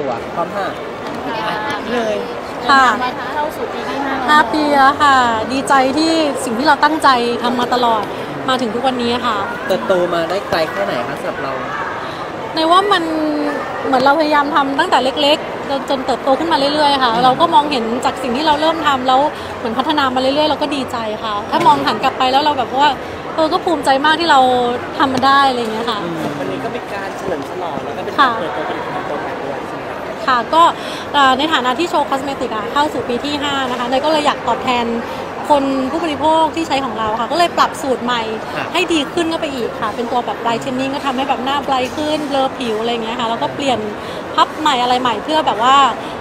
ตัวพร้อมห้าเลยค่ะมาเข้าสู่ปีที่ห้าห้าปีแล้วค่ะ ดีใจที่สิ่งที่เราตั้งใจทำมาตลอดมาถึงทุกวันนี้ค่ะ เติบโตมาได้ไกลแค่ไหนคะสำหรับเราในว่ามันเหมือนเราพยายามทำตั้งแต่เล็กๆจนจนเติบโตขึ้นมาเรื่อยๆค่ะ เราก็มองเห็นจากสิ่งที่เราเริ่มทำแล้วเหมือนพัฒนามาเรื่อยๆ เราก็ดีใจค่ะ ถ้ามองหันกลับไปแล้วเราแบบว่าเออก็ภูมิใจมากที่เราทำมันได้อะไรอย่างเงี้ยค่ะวันนี้ก็เป็นการเฉลิมฉลองแล้วก็เป็นค่ะการเปิดตัวผลิตภัณ ครับค่ะ ก็เอ่อในฐานะที่โชว์คอสเมติกอะเข้าสู่ปีที่ 5 นะคะเนยก็เลยอยากตอบแทนคนผู้บริโภคที่ใช้ของเราค่ะ ก็เลยปรับสูตรใหม่ค่ะให้ดีขึ้นก็ไปอีกค่ะ เป็นตัวแบบ brightening ก็ทำให้แบบหน้า bright ขึ้นเบลอผิวอะไรอย่างเงี้ยค่ะแล้วก็เปลี่ยน puff ใหม่อะไรใหม่เพื่อแบบว่า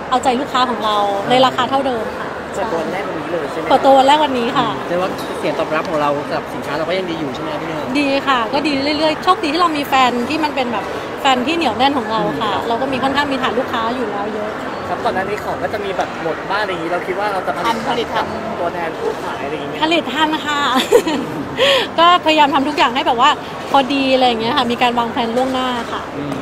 เอาใจลูกค้าของเราในราคาเท่าเดิมค่ะเปิดตัวแรกวันนี้เลยใช่ไหมเปิดตัววันแรกวันนี้ค่ะแต่ว่าเสียงตอบรับของเราสำหรับสินค้าเราก็ยังดีอยู่ใช่ไหมพี่เนยดีค่ะ ก็ดีเรื่อยๆโชคดีที่เรามีแฟนที่มันเป็นแบบ แฟนที่เหนียวแน่นของเราค่ะ เราก็มีค่อนข้างมีฐานลูกค้าอยู่แล้วเยอะ ครับก่อนหน้านี้ของก็จะมีแบบหมดบ้านอะไรอย่างนี้ เราคิดว่าเราจะผลิตทำตัวแทนผู้ขายอะไรอย่างเงี้ยผลิตทันค่ะ ก็พยายามทำทุกอย่างให้แบบว่าพอดีอะไรอย่างเงี้ยค่ะ มีการวางแผนล่วงหน้าค่ะอืม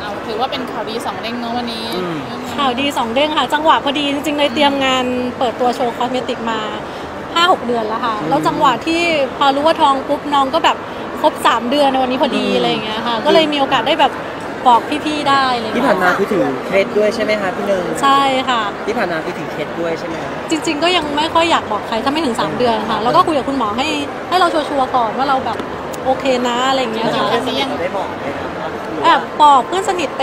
เอาถือว่าเป็นข่าวดีสองเด้งเนาะวันนี้อืมข่าวดีสองเด้งค่ะ จังหวะพอดีจริงๆเลยเตรียมงานเปิดตัวโชว์คอสเมติกมา5-6เดือนแล้วค่ะ แล้วจังหวะที่พอรู้ว่าทองปุ๊บน้องก็แบบครบ 3 เดือนในวันนี้พอดีอะไรอย่างเงี้ยค่ะ ก็เลยมีโอกาสได้แบบ บอกพี่ๆได้เลยที่ผ่านมาคือถือเคล็ดด้วยใช่ไหมคะพี่เนยใช่ค่ะ ที่ผ่านมาคือถือเคล็ดด้วยใช่ไหมคะจริง ๆ ก็ยังไม่ค่อยอยากบอกใครถ้าไม่ถึง 3 เดือนค่ะ แล้วก็คุยกับคุณหมอให้ให้เราชัวร์ๆก่อนว่าเราแบบโอเคนะอะไรอย่างเงี้ยแล้วค่ะเพื่อนสนิทเราได้บอกไหมครับแอบบอกเพื่อนสนิทไป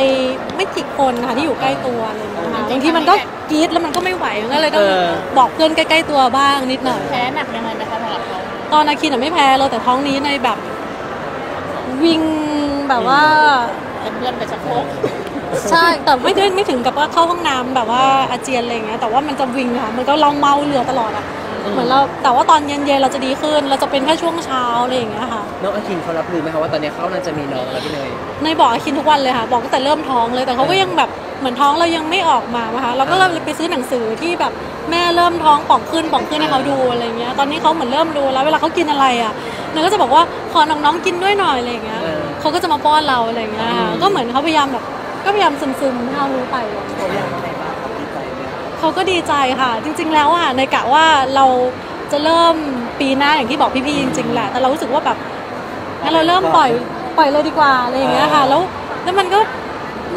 ไม่กี่คนค่ะที่อยู่ใกล้ตัวอะไรอย่างเลยนะคะบางทีมันก็กรี๊ดแล้วมันก็ไม่ไหวมันก็เลยต้องเออบอกเพื่อนใกล้ๆตัวบ้างนิดหน่อยแพ้หนักยังไงไหมคะสำหรับเขาตอนอาคินอะไม่แพ้เลยแต่ท้องนี้ในแบบวิ่งแบบว่า เป็นเพื่อนไปชักโครกใช่แต่ไม่ได้ไม่ถึงกับว่าเข้าห้องน้ำแบบว่าอาเจียนอะไรอย่างเงี้ยแต่ว่ามันจะวิ่งค่ะมันก็เราเมาเหลือตลอดอะเหมือนเราแต่ว่าตอนเย็นๆเราจะดีขึ้น เราจะเป็นแค่ช่วงเช้าอะไรอย่างเงี้ยค่ะ น้องอาคินเขารับรู้ไหมคะว่าตอนนี้เขากำลังจะมีน้องแล้วพี่เนย ในบอกอาคินทุกวันเลยค่ะ บอกตั้งแต่เริ่มท้องเลยแต่เขาก็ยังแบบเหมือนท้องเรายังไม่ออกมานะคะเราก็เลยไปซื้อหนังสือที่แบบแม่เริ่มท้องป่องขึ้นป่องขึ้นให้เขาดูอะไรเงี้ยตอนนี้เขาเหมือนเริ่มรู้แล้วเวลาเขากินอะไรอะเนยก็จะบอกว่าขอน้องๆกินด้วยหน่อยอะไรเงี้ยเออ เขาก็จะมาป้อนเราอะไรเงี้ยค่ะก็เหมือนเขาพยายามแบบก็พยายามซึมๆให้เรารู้ไปอะไรเงี้ยเขาอยากอะไรบ้างครับดีใจไหมเขาก็ดีใจค่ะ จริง ๆ แล้วอะในกะว่าเราจะเริ่มปีหน้าอย่างที่บอกพี่ๆจริงๆแหละแต่เรารู้สึกว่าแบบงั้นเราเริ่มปล่อยปล่อยเลยดีกว่าอะไรอย่างเงี้ยค่ะ แล้วแล้วมันก็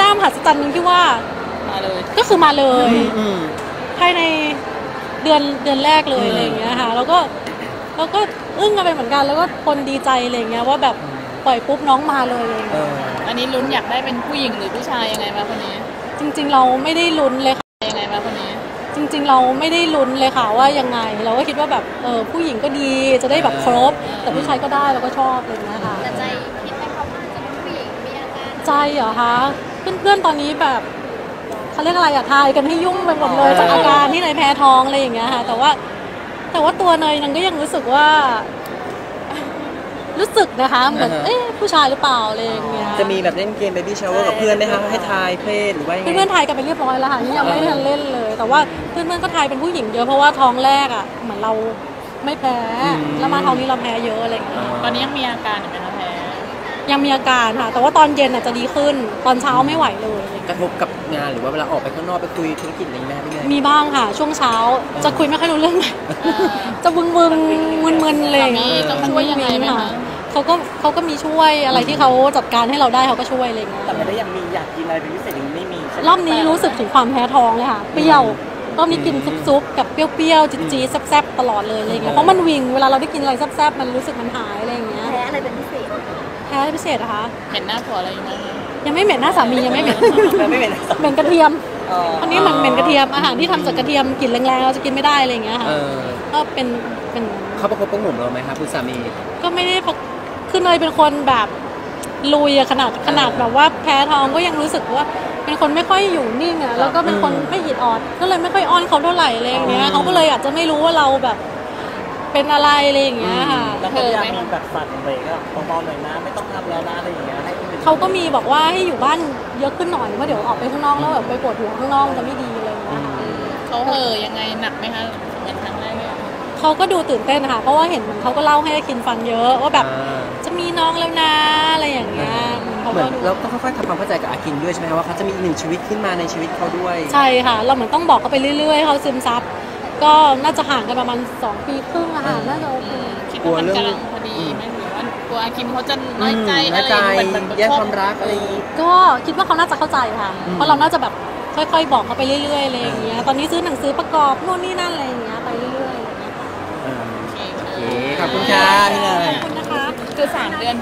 น่ามหัศจรรย์ตรงที่ว่า มาเลยก็คือมาเลยอืม ภายในเดือนเดือนแรกเลยอืม อะไรอย่างเงี้ยค่ะ แล้วก็แล้วก็อึ้งกันไปเหมือนกัน แล้วก็คนดีใจอะไรอย่างเงี้ยว่าแบบ ปล่อยปุ๊บน้องมาเลยอะไรอย่างเอเงี้ยออันนี้ลุ้นอยากได้เป็นผู้หญิงหรือผู้ชายยังไงมาคนนี้จริง ๆ เราไม่ได้ลุ้นเลยค่ะ ยังไงมาคนนี้ จริง ๆ เราไม่ได้ลุ้นเลยค่ะว่ายังไง เราก็คิดว่าแบบเออผู้หญิงก็ดีจะได้แบบครบ แต่ผู้ชายก็ได้เราก็ชอบอะไรอย่างเงี้ยค่ะแต่ใจคิดไหมคะว่าจะเป็นผู้หญิงมีอาการใจเหรอคะเพื่อนๆตอนนี้แบบเขาเรียกอะไรอะทายกันให้ยุ่งไปหมดเลยจากอาการที่เนยแพ้ท้องอะไรอย่างเงี้ยค่ะแต่ว่าแต่ว่าตัวเนยนังก็ยังรู้สึกว่า รู้สึกนะคะ เหมือนอ่าฮะเอ๊ะผู้ชายหรือเปล่าอะไรอย่างเงี้ยจะมีแบบเล่นเกม Baby Shower กับเพื่อนไหมคะให้ทายเพศหรือว่ายังไงเพื่อนๆทายกันไปเรียบร้อยแล้วค่ะนี่ยังไม่ทันเล่นเลย แต่ว่าเพื่อนๆก็ทายเป็นผู้หญิงเยอะเพราะว่าท้องแรกอะเหมือนเราไม่แพ้อืมแล้วมาท้องนี้เราแพ้เยอะอะไรอย่างเงี้ยตอนนี้ยังมีอาการอยู่ไหมคะแพ้ยังมีอาการค่ะ แต่ว่าตอนเย็นอาจจะดีขึ้น ตอนเช้าไม่ไหวเลยอะไรอย่างเงี้ยกระทบกับงานหรือว่าเวลาออกไปข้างนอกไปคุยธุรกิจอะไรอย่างเงี้ยพี่เนยมีบ้างค่ะ ช่วงเช้าจะคุยไม่ค่อยรู้เรื่องไหนจะบึงบึงมึนมึนๆเลยสามีต้องช่วยยังไงไหมคะ เขาก็เขาก็มีช่วยอะไรที่เขาจัดการให้เราได้เขาก็ช่วยอะไรอย่างเงี้ยแต่ไม่ได้ยังมีอยากกินอะไรเป็นพิเศษยังไม่มีใช่ไหมรอบนี้รู้สึกถึงความแพ้ท้องเลยค่ะเปรี้ยวรอบนี้กินซุปๆกับเปรี้ยวๆจี๊ดๆแซ่บๆตลอดเลยอะไรอย่างเงี้ยเพราะมันวิงเวลาเราได้กินอะไรแซ่บๆมันรู้สึกมันหายอะไรอย่างเงี้ยแพ้อะไรเป็นพิเศษแพ้พิเศษเหรอคะเห็นหน้าผัวอะไรอยู่ไหมยังไม่เหม็นหน้าสามียังไม่เหม็นแล้วไม่เป็นเหม็นกระเทียมอ๋ออันนี้เหมือนเหม็นกระเทียมอาหารที่ทำจากกระเทียมกลิ่นแรงๆเราจะกินไม่ได้อะไรอย่างเงี้ยค่ะเออก็เป็นเป็นเขาประคบประหงมเราไหมคะคุณสามีก็ไม่ได้ปก คือเนยเป็นคนแบบลุยอะขนาดขนาดแบบว่าแพ้ท้องก็ยังรู้สึกว่า เป็นคนไม่ค่อยอยู่นิ่งอะแล้วก็เป็นคนไม่หิดออดก็เลยไม่ค่อยอ้อนเขาเท่าไหร่อะไรอย่างเงี้ยเขาก็เลยอาจจะไม่รู้ว่าเราแบบเป็นอะไรอะไรอย่างเงี้ยค่ะแล้วเขาอยากมีแบบสั่นเบรกก็เบาๆหน่อยนะไม่ต้องทำแล้วนะอะไรอย่างเงี้ยให้เป็นเขาก็มีบอกว่าให้อยู่บ้านเยอะขึ้นหน่อยเพราะเดี๋ยวออกไปข้างนอกแล้วแบบไปปวดหัวข้างนอกจะไม่ดีอะไรอย่างเงี้ยค่ะเขาเห่อยังไงหนักไหมคะเหมือนครั้งแรกเลยเขาก็ดูตื่นเต้นนะคะเพราะว่าเห็นเหมือนเขาก็เล่าให้คินฟังเยอะว่าแบบอ่า จะมีน้องแล้วนะอะไรอย่างเงี้ยเหมือนเขาเขาเหมืก็อนดูเราต้องค่อยๆทำความเข้าใจกับอากินด้วยใช่ไหมว่าเขาจะมีอีกหนึ่งชีวิตขึ้นมาในชีวิตเขาด้วย ใช่ค่ะ เราเหมือนต้องบอกเขาไปเรื่อยๆให้เขาซึมซับก็น่าจะห่างกันประมาณสองปีครึ่งอะค่ะน่าจะโอเคคิดว่ามันกำลังพอดีไหมหรือว่ากลัวอาคิมเขาจะน้อยใจอืมอะน้อยไรใจแบบแบบแยกความรักอะไรอย่างงี้ก็คิดว่าเขาน่าจะเข้าใจค่ะอืมเพราะเราน่าจะแบบค่อยๆ บอกเขาไปเรื่อยๆอะไรอย่างเงี้ยตอนนี้ซื้อหนังสือประกอบนู่นนี่นั่นอะไรอย่างเงี้ยไปเรื่อยๆอะไรอย่างเงี้ยค่ะอ่าโอเคโอเคขอบคุณค่ะพี่เนยขอบคุณนะคะ คือสามเดือน